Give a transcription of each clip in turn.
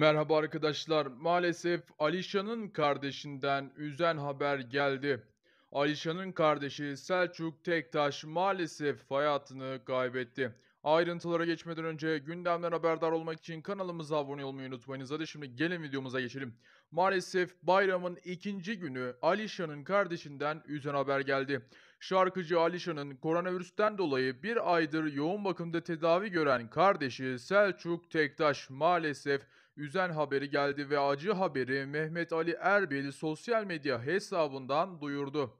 Merhaba arkadaşlar. Maalesef Alişan'ın kardeşinden üzen haber geldi. Alişan'ın kardeşi Selçuk Tektaş maalesef hayatını kaybetti. Ayrıntılara geçmeden önce gündemden haberdar olmak için kanalımıza abone olmayı unutmayınız. Hadi şimdi gelin videomuza geçelim. Maalesef bayramın ikinci günü Alişan'ın kardeşinden üzen haber geldi. Şarkıcı Alişan'ın koronavirüsten dolayı bir aydır yoğun bakımda tedavi gören kardeşi Selçuk Tektaş maalesef üzen haberi geldi ve acı haberi Mehmet Ali Erbil sosyal medya hesabından duyurdu.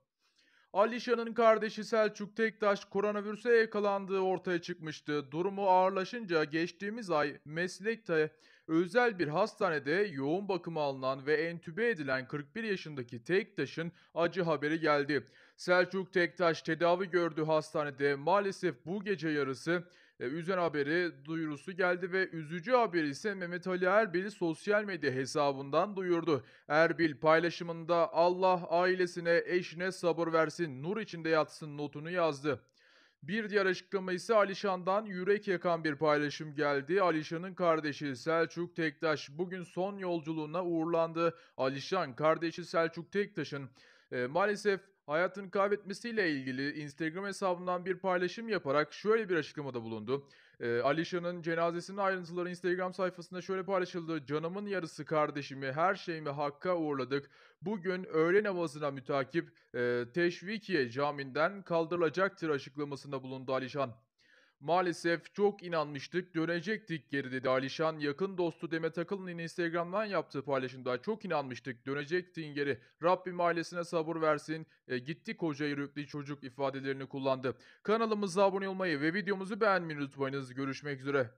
Alişan'ın kardeşi Selçuk Tektaş koronavirüse yakalandığı ortaya çıkmıştı. Durumu ağırlaşınca geçtiğimiz ay meslekte özel bir hastanede yoğun bakıma alınan ve entübe edilen 41 yaşındaki Tektaş'ın acı haberi geldi. Selçuk Tektaş tedavi gördüğü hastanede maalesef bu gece yarısı üzen haberi duyurusu geldi ve üzücü haberi ise Mehmet Ali Erbil sosyal medya hesabından duyurdu. Erbil paylaşımında Allah ailesine, eşine sabır versin, nur içinde yatsın notunu yazdı. Bir diğer açıklama ise Alişan'dan yürek yakan bir paylaşım geldi. Alişan'ın kardeşi Selçuk Tektaş bugün son yolculuğuna uğurlandı. Alişan kardeşi Selçuk Tektaş'ın e, maalesef hayatını kaybetmesiyle ilgili Instagram hesabından bir paylaşım yaparak şöyle bir açıklamada bulundu. E, Alişan'ın cenazesinin ayrıntıları Instagram sayfasında şöyle paylaşıldı. Canımın yarısı kardeşimi, her şeyimi hakka uğurladık. Bugün öğle namazına mütakip e, Teşvikiye Camii'nden kaldırılacaktır açıklamasında bulundu Alişan. Maalesef çok inanmıştık, dönecektik geri dedi Alişan. Yakın dostu Demet Akıl'ın Instagram'dan yaptığı paylaşımda çok inanmıştık, dönecektin geri. Rabbim ailesine sabır versin, e, gitti koca yürekli çocuk ifadelerini kullandı. Kanalımıza abone olmayı ve videomuzu beğenmeyi unutmayınız. Görüşmek üzere.